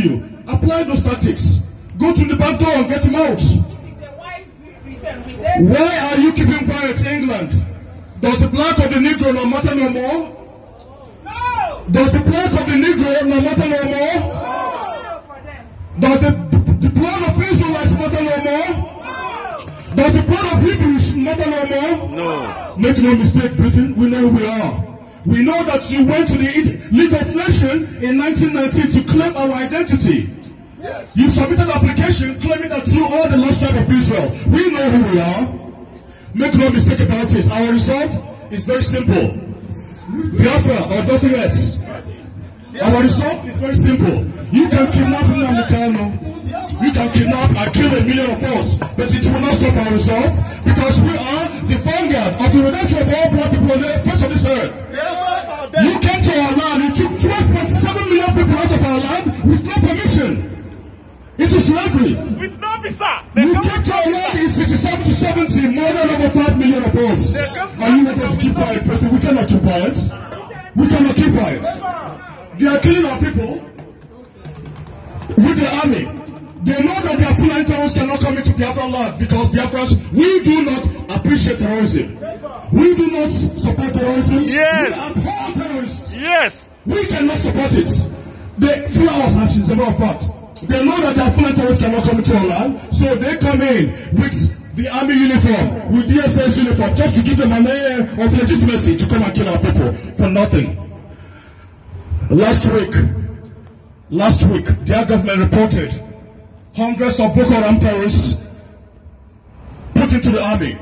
you. Apply those tactics. Go to the back door and get him out. Why are you keeping quiet, England? Does the black of the Negro no matter no more? No! Does the black of the Negro no matter no more? No. Does the, the blood of Israelites matter no more? No. Does the blood of Hebrews matter no more? No. Make no mistake, Britain, we know who we are. We know that you went to the League of Nations in 1919 to claim our identity. Yes. You submitted an application claiming that you are the lost tribe of Israel. We know who we are. Make no mistake about it. Our resolve is very simple. Biafra or nothing else. Our resolve is very simple. You can kidnap Nnamdi Kanu. You can kidnap and kill a million of us, but it will not stop our resolve because we are the vanguard of the redemption of all black people on the face of this earth. With no permission. It is slavery. With no visa. You came to our land in 67 to 70, more than over 5 million of us. And you want us to keep quiet, but we cannot keep quiet. We cannot keep quiet. They are killing our people with the army. They know that their Fulani terrorists cannot come into Biafra land because Biafrans, we do not appreciate terrorism. We do not support terrorism. Yes. We abhor terrorists. Yes. We cannot support it. Fear us actually, as a matter of fact. They know that their Fulani terrorists cannot come into our land, so they come in with the army uniform, with DSS uniform, just to give them an air of legitimacy to come and kill our people for nothing. Last week, last week, their government reported hundreds of Boko Haram terrorists put into the army.